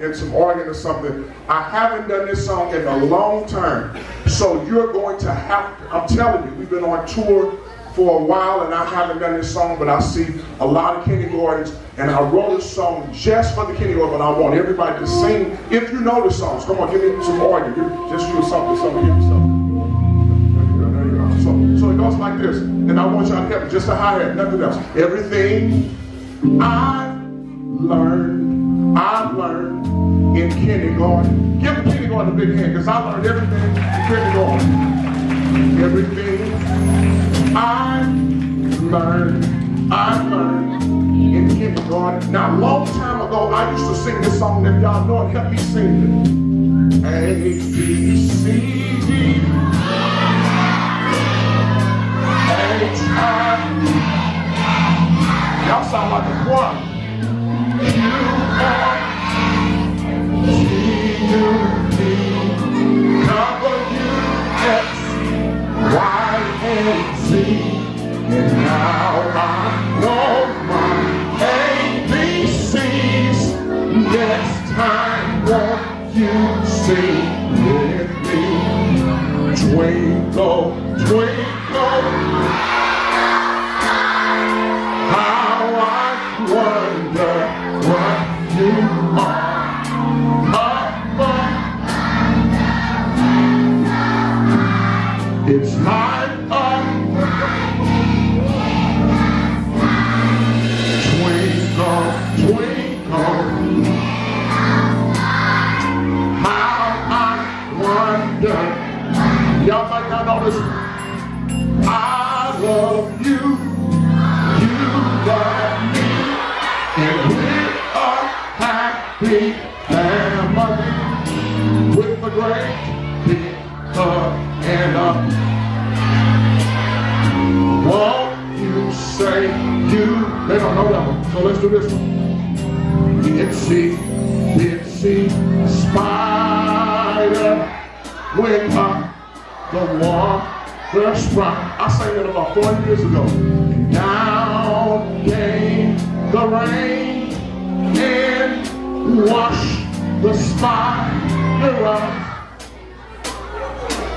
and some organ or something. I haven't done this song in a long time. So you're going to have to, I'm telling you, we've been on tour for a while and I haven't done this song, but I see a lot of kindergartens and I wrote this song just for the kindergarten, but I want everybody to sing if you know the songs. Come on, give me some organ. Just do something, something, give me something. So, so it goes like this, and I want y'all to help me, just a hi-hat, nothing else. Everything I learned, I learned in kindergarten. Give kindergarten a big hand, because I learned everything in kindergarten. Everything I learned, I learned in kindergarten. Now, a long time ago, I used to sing this song. If y'all know it, help me sing it. A, B, C, D. H, I. Y'all sound like a choir. You sing with me? Twinkle.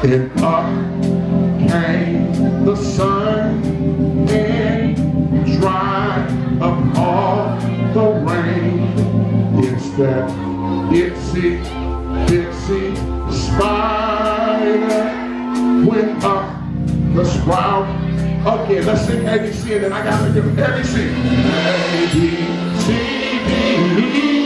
And up came the sun and dried up all the rain. It's that itsy bitsy spider went up the sprout. Okay, let's sing ABC and then I gotta give ABC. A, B, C, D, E.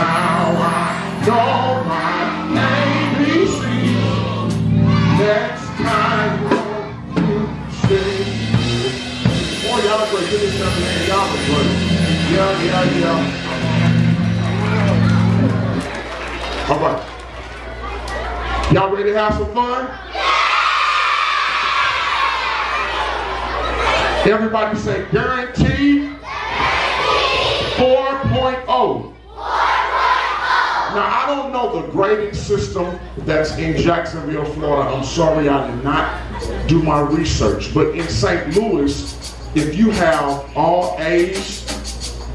now I know my ABC. Next time you stay. Oh, Boy, y'all. Give me some hand. Y'all great. Yeah, yeah, yeah. All right. Y'all ready to have some fun? Everybody say guaranteed 4.0. Now, I don't know the grading system that's in Jacksonville, Florida. I'm sorry I did not do my research. But in St. Louis, if you have all A's,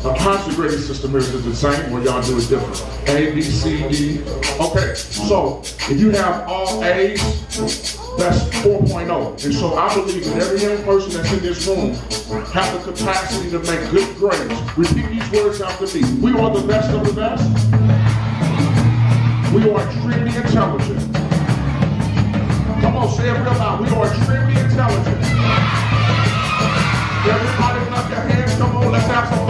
the constant grading system is the same, or y'all do it different. A, B, C, D. Okay, so if you have all A's, that's 4.0. And so I believe that every young person that's in this room have the capacity to make good grades. Repeat these words after me. We are the best of the best. We are extremely intelligent. Come on, say it real loud. We are extremely intelligent. Everybody clap your hands. Come on, let's have some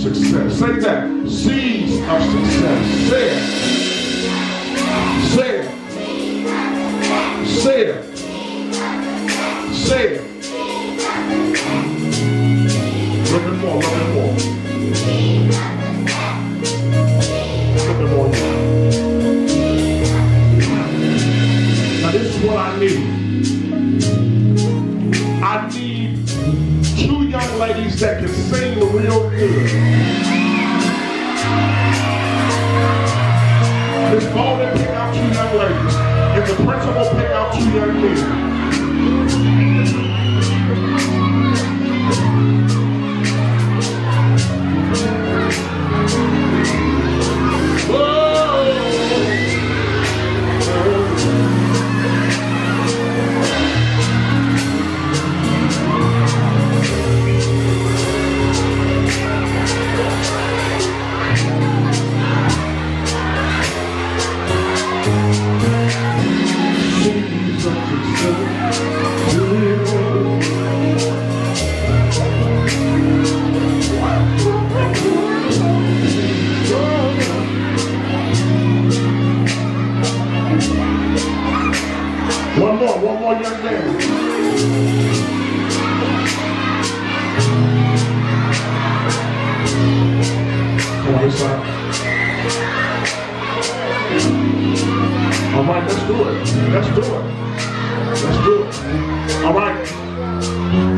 success. Say that. Seeds real good. Miss Golden pick out two young ladies. And the principal pick out two young men.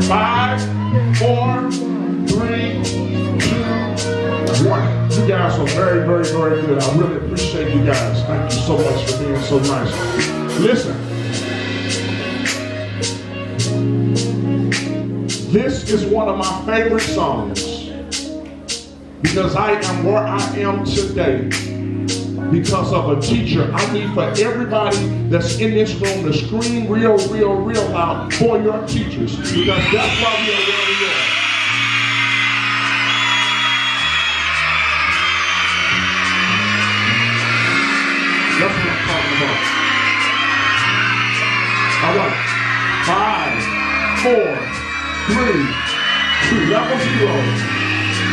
Five, four, three, two, one. You guys are very, very, very good. I really appreciate you guys. Thank you so much for being so nice. Listen. This is one of my favorite songs because I am where I am today because of a teacher. I need for everybody that's in this room to scream real, real, real loud for your teachers because that's why we are where we are. That's what I'm talking about. All right. Five, four, three, two. Level zero.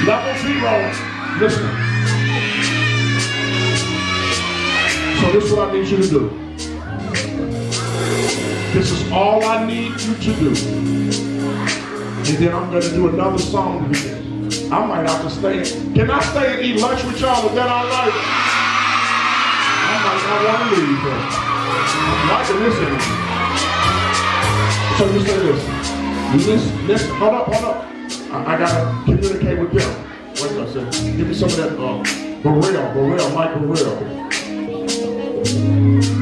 Level zero. Listen. So this is what I need you to do. This is all I need you to do. And then I'm going to do another song you. I might have to stay. Can I stay and eat lunch with y'all? Is that all right? I might not want to leave, but I like to listen. So you say this. Listen, listen. Hold up, hold up. I, I gotta communicate with them. Wait a second. Give me some of that uh, Burrell, Burrell, Mike Burrell. thank you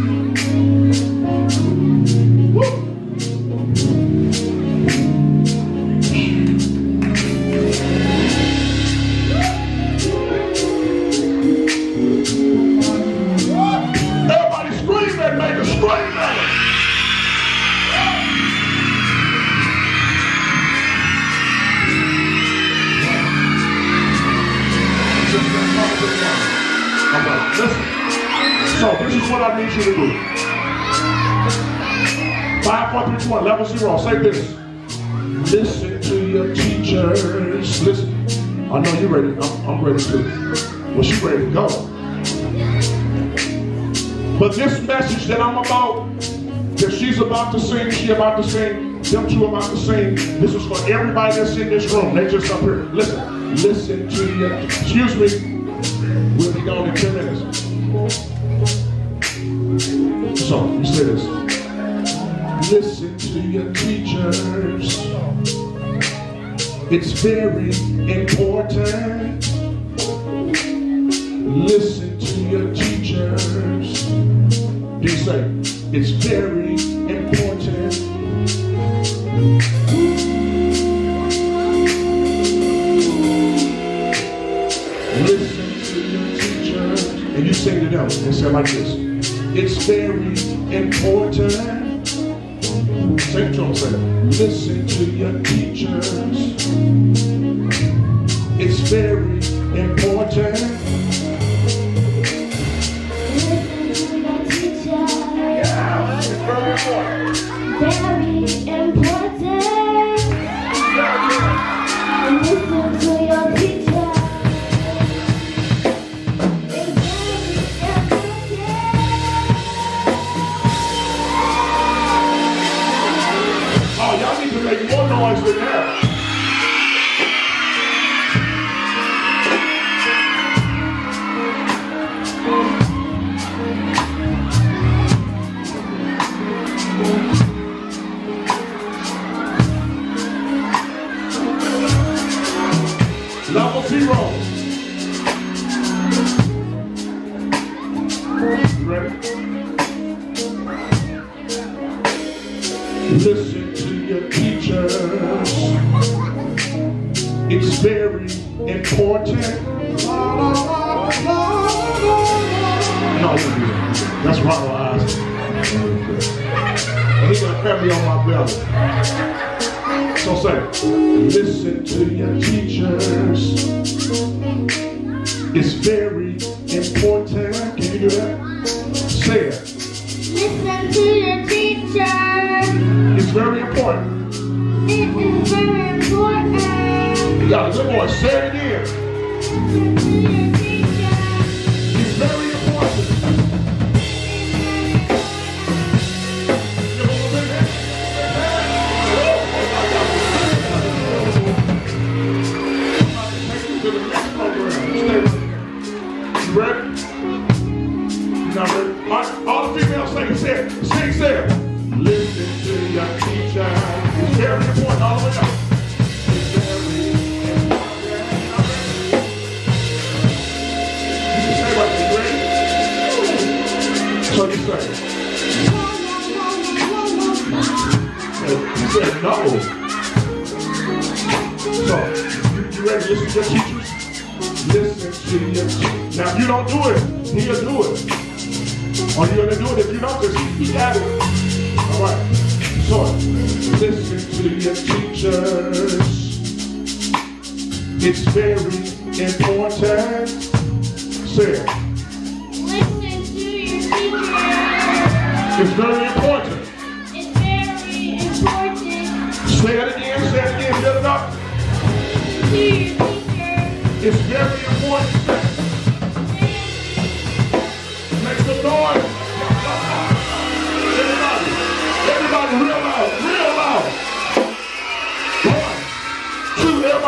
that I'm about, that she's about to sing, she about to sing, them two about to sing, this is for everybody that's in this room. They just up here. Listen. Listen to your, excuse me. We'll be gone in 10 minutes. So, you say this. Listen to your teachers. It's very important. Listen say it's very important. Listen to your teachers. And you sing to them, and say like this. It's very important. It to them, say, listen to your teachers. It's very important.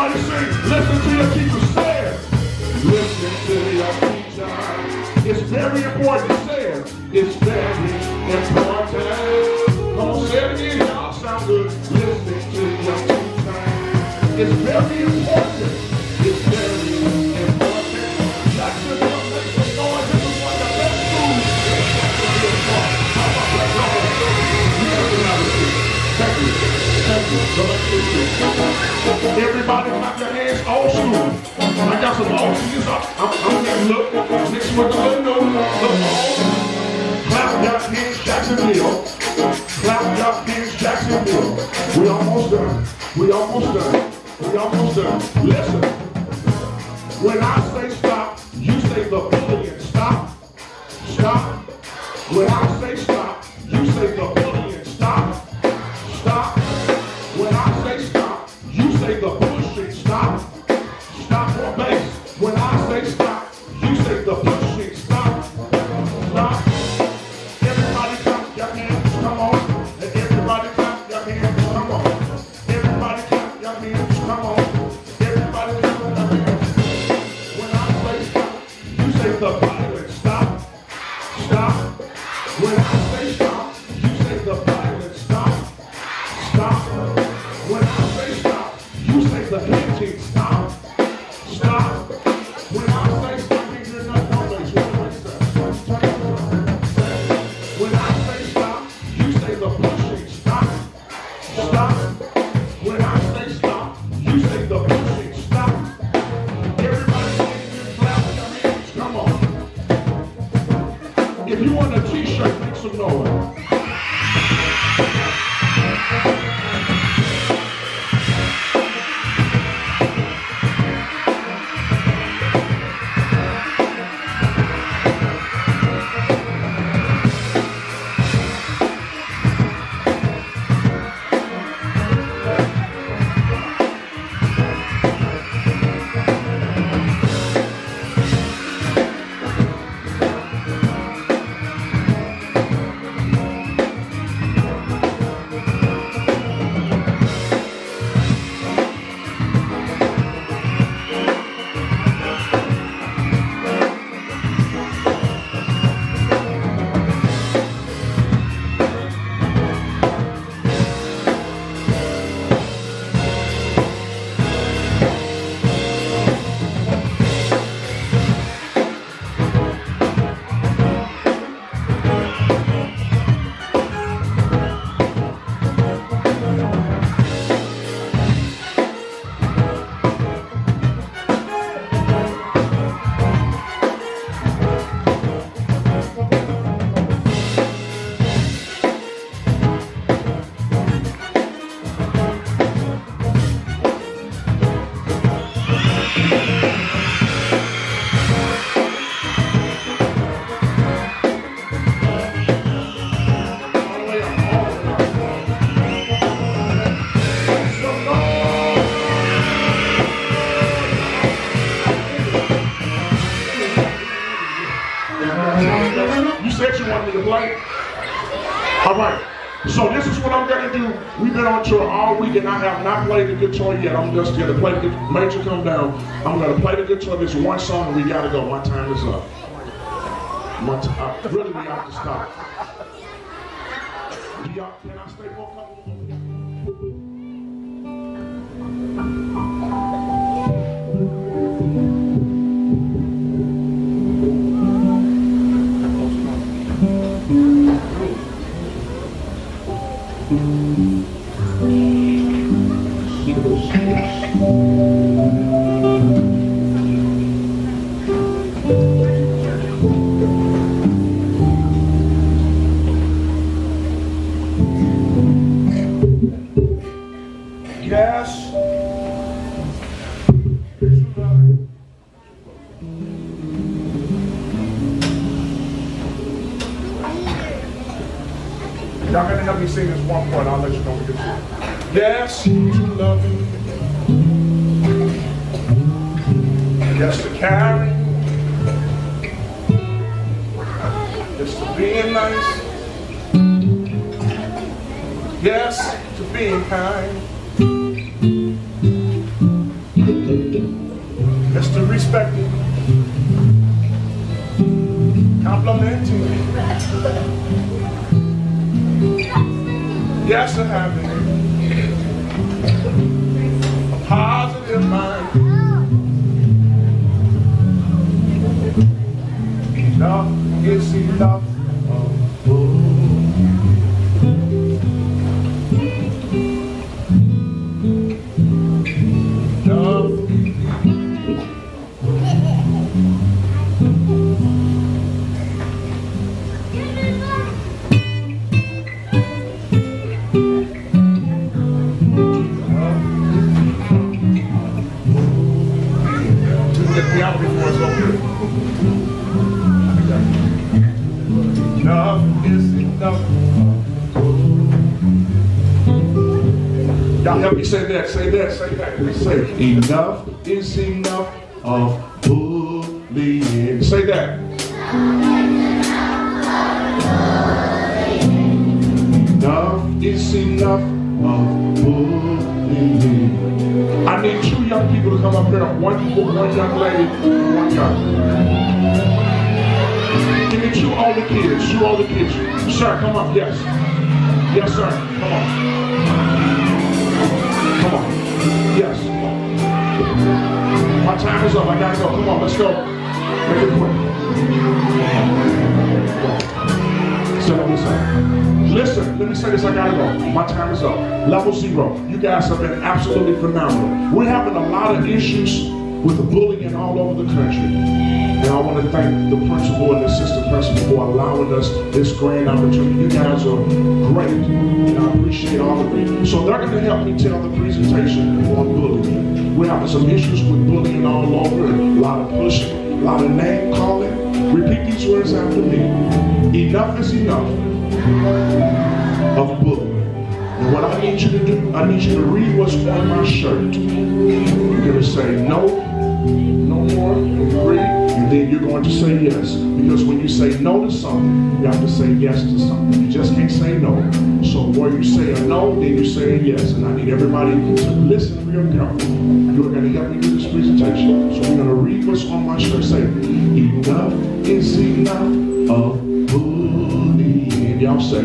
Everybody sing, listen to your teacher stare. Listen to your teacher. It's very important stare. It's very important. Come on, say it again. Y'all sound good. Listen to your teacher. It's very important. It's very important. Y'all should come make some noise. This one of the best. Thank you. Thank you. Thank you. Everybody clap your hands, all school. I got some all students. I'm, I'm getting, look, six foot window. Look, all clap your hands, Jacksonville. Clap your hands, Jacksonville. We almost done. We almost done. We almost done. Listen. When I say stop, you say the bullying. Stop. Stop. When I say stop, you say the bullying. Stop. say the push should stop, stop or base. When I say stop, you say the push All right. So this is what I'm gonna do. We've been on tour all week and I have not played the guitar yet. I'm just gonna play the major come down. I'm gonna play the guitar. This one song and we gotta go. My time is up. My t- I, really we have to stop. Do y'all, can I stay for a couple let you. Yes, to loving. Yes, to caring. Yes, to being nice. Yes, to being kind. Yes, to respecting. Complimenting. Yes, to having Enough. Y'all help me say that, say that, say that. Say enough is enough of bullying. Say that. Enough is enough of bullying. I need two young people to come up here. One, one young lady, one young. Give me two older kids, all the kids. Sir, come up, yes. Yes, sir. Come on. Come on. Yes. My time is up. I gotta go. Come on, let's go. Make it quick. So let me say. Listen, let me say this. I gotta go. My time is up. Level zero. You guys have been absolutely phenomenal. We're having a lot of issues with the bullying all over the country. And I want to thank the principal and the assistant principal for allowing us this grand opportunity. You guys are great, and I appreciate all of you. So they're going to help me tell the presentation on bullying. We're having some issues with bullying all over, a lot of pushing, a lot of name calling. Repeat these words after me. Enough is enough of bullying. And what I need you to do, I need you to read what's on my shirt. You're going to say no, no more, agree, and then you're going to say yes. Because when you say no to something, you have to say yes to something. You just can't say no. So where you say a no, then you say a yes. And I need everybody to listen real careful. You're going to help me do this presentation. So we're going to read what's on my shirt. Say, enough is enough of bullying. Y'all say,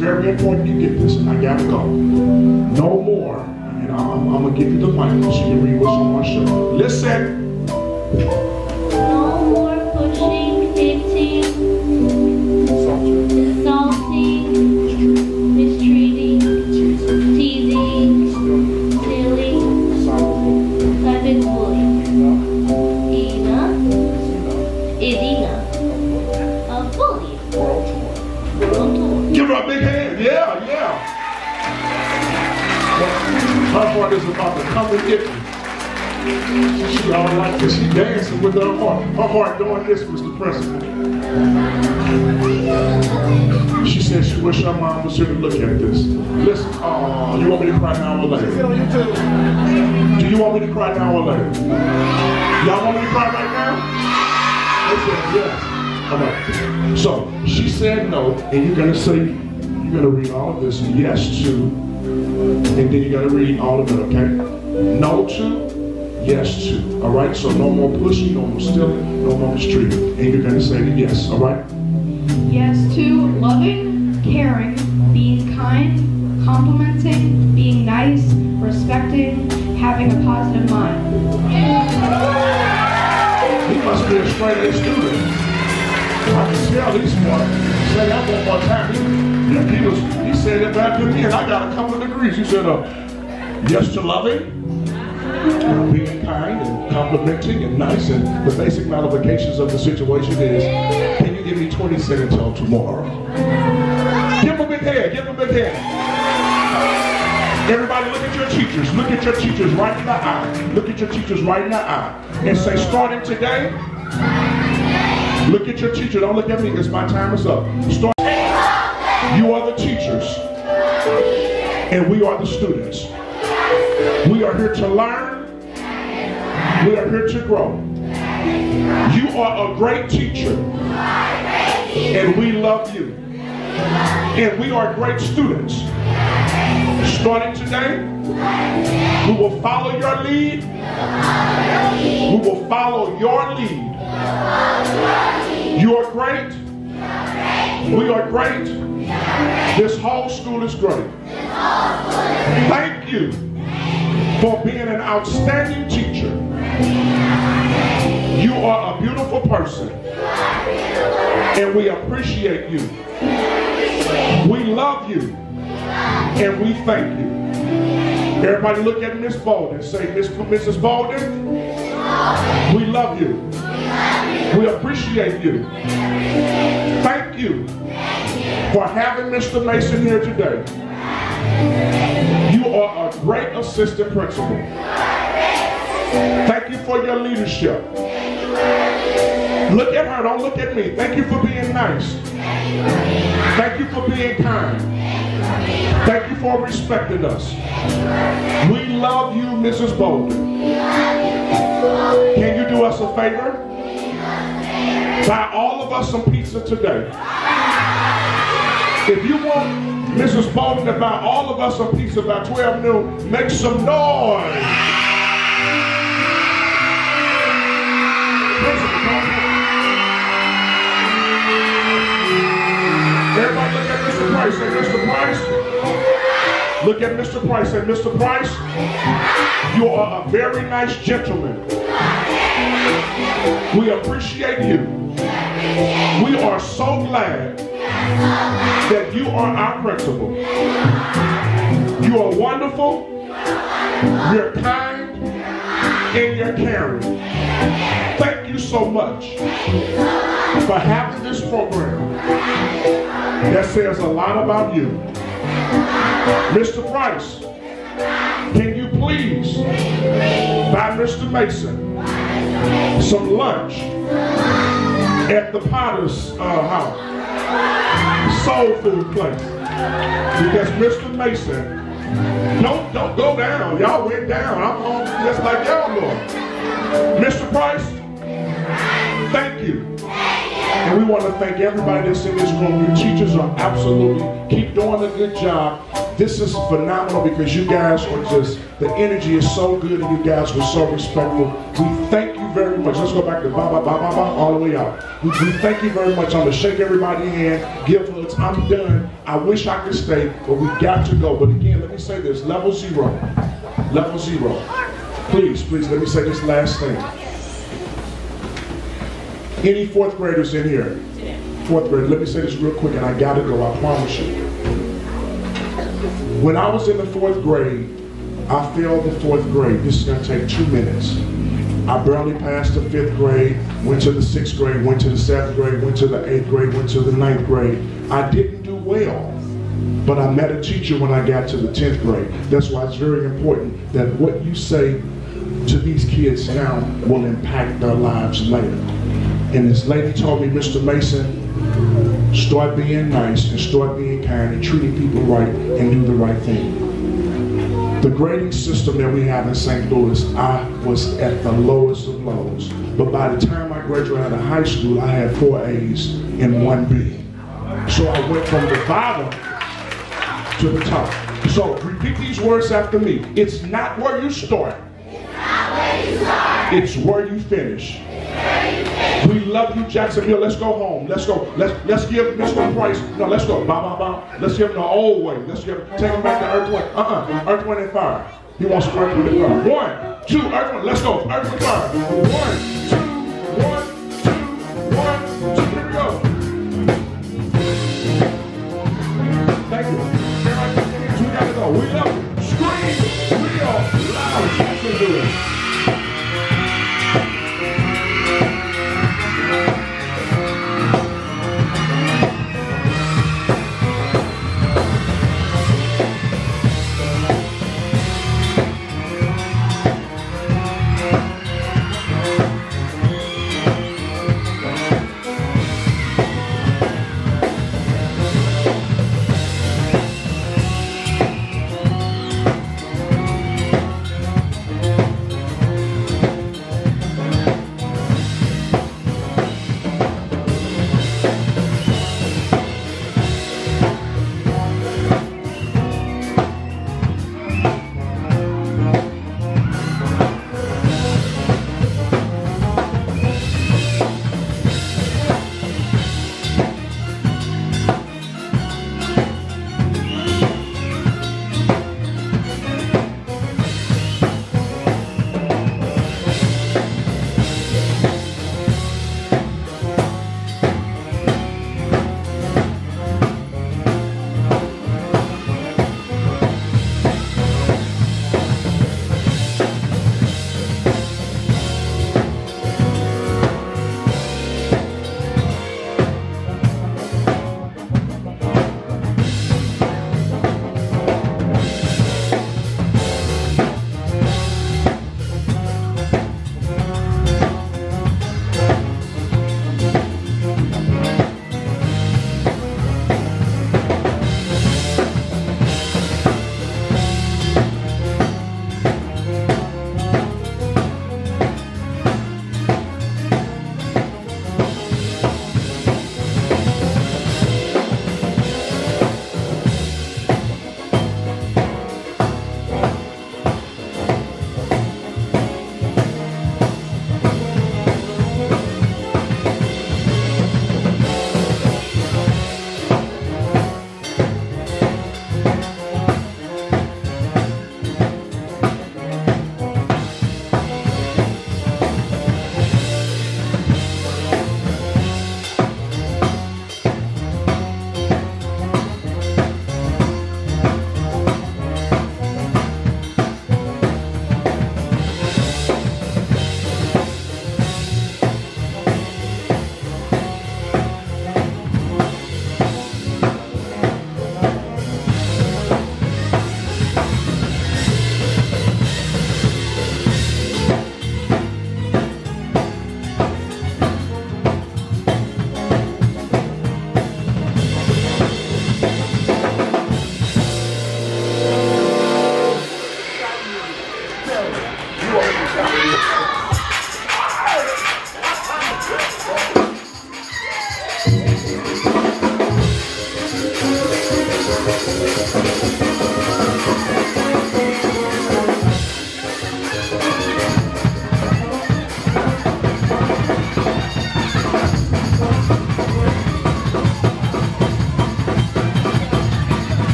very important you get this. and I gotta go. No more. And I'm, I'm gonna give you the mic so you can read what's on my. Listen. Now or later? Do you want me to cry now or later? Y'all want me to cry right now? They said yes. Come on. So she said no, and you're gonna say, you're gonna read all of this yes to, and then you gotta read all of it, okay? No to, yes to. All right, so no more pushing, no more stealing, no more mistreating. And you're going to say yes, all right? Yes to loving, caring, being kind, complimenting, being nice, respecting, having a positive mind. He must be a straight A student. I can tell he's smart. Say that one more time. He, he, was, he said it back to me, and I got a couple of degrees. He said, uh, yes to loving, being kind and complimenting and nice and the basic modifications of the situation is can you give me 20 seconds until tomorrow? Give them a big hand, give them a big hand. Everybody look at your teachers. Look at your teachers right in the eye. Look at your teachers right in the eye. And say, starting today, look at your teacher. Don't look at me because my time is up. Start. You are the teachers. And we are the students. We are here to learn. We are here to grow. You are a great teacher. And we love you. And we are great students. Starting today, we will follow your lead. We will follow your lead. You are great. We are great. This whole school is great. Thank you for being an outstanding teacher. You are a beautiful person. And we appreciate you. We love you. And we thank you. Everybody look at Miss Bolden. Say, Miss Mrs. Bolden, we love you. We appreciate you. Thank you for having Mr. Mason here today. You are a great assistant principal. Thank you for your leadership. Look at her, don't look at me. Thank you for being nice. Thank you for being kind. Thank you for respecting us. We love you, Mrs. Bolden. Can you do us a favor? Buy all of us some pizza today. If you want Mrs. Bolden to buy all of us a pizza by 12 noon, make some noise. Everybody. Price. Mr. Price. Look at Mr. Price. Say, Mr. Price, you are a very nice gentleman. We appreciate you. We are so glad that you are our principal. You are wonderful. You're kind and you're caring. So much for having this program that says a lot about you. Mr. Price, can you please buy Mr. Mason some lunch at the Potter's uh, house, soul food place? Because Mr. Mason, don't don't go down. Y'all went down. I'm home just like y'all going. Mr. Price, thank you. And we want to thank everybody that's in this room. Your teachers are absolutely, keep doing a good job. This is phenomenal because you guys are just, the energy is so good and you guys were so respectful. We thank you very much. Let's go back to ba ba ba ba ba all the way out. We, we thank you very much. I'm going to shake everybody's hand, give hugs. I'm done. I wish I could stay, but we got to go. But again, let me say this, level zero. Level zero. Please, please, let me say this last thing. Any fourth graders in here? Fourth grade. Let me say this real quick, and I gotta go. I promise you. When I was in the fourth grade, I failed the fourth grade. This is gonna take two minutes. I barely passed the fifth grade, went to the sixth grade, went to the seventh grade, went to the eighth grade, went to the ninth grade. I didn't do well. But I met a teacher when I got to the 10th grade. That's why it's very important that what you say to these kids now will impact their lives later. And this lady told me, Mr. Mason, start being nice and start being kind and treating people right and do the right thing. The grading system that we have in St. Louis, I was at the lowest of lows. But by the time I graduated out of high school, I had four A's and one B. So I went from the bottom to the top. So repeat these words after me. It's not where you start. It's where you finish. We love you, Jacksonville. Let's go home. Let's go. Let's let's give Mr. Price. No, let's go. Bow, bow, bow. Let's give him the old way. Let's give him. take him back to Earth, One. Uh-uh. Earth, One and Fire. He wants Earth, Wind, and Fire. One, two, Earth, One. Let's go. Earth, Wind, Fire. One,